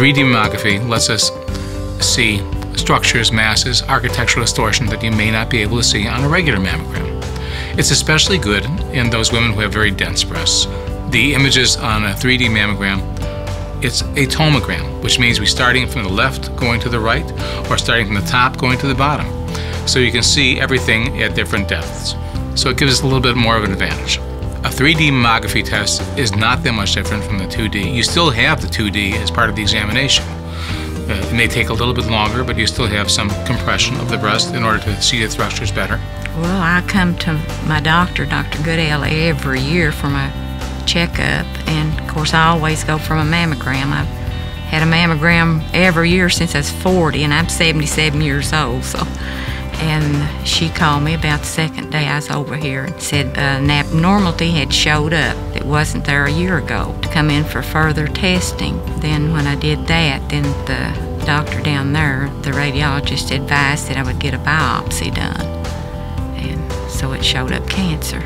3D mammography lets us see structures, masses, architectural distortion that you may not be able to see on a regular mammogram. It's especially good in those women who have very dense breasts. The images on a 3D mammogram, it's a tomogram, which means we're starting from the left going to the right or starting from the top going to the bottom. So you can see everything at different depths. So it gives us a little bit more of an advantage. A 3D mammography test is not that much different from the 2D. You still have the 2D as part of the examination. Uh, it may take a little bit longer, but you still have some compression of the breast in order to see the structures better. Well, I come to my doctor, Dr. Goodale, every year for my checkup, and of course, I always go for a mammogram. I've had a mammogram every year since I was 40, and I'm 77 years old, so and she called me about the second day I was over here and said uh, an abnormality had showed up that wasn't there a year ago to come in for further testing. Then when I did that, then the doctor down there, the radiologist advised that I would get a biopsy done. And so it showed up cancer.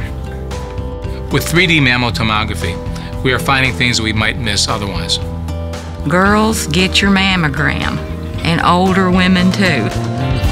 With 3D mammotomography, we are finding things we might miss otherwise. Girls, get your mammogram, and older women too.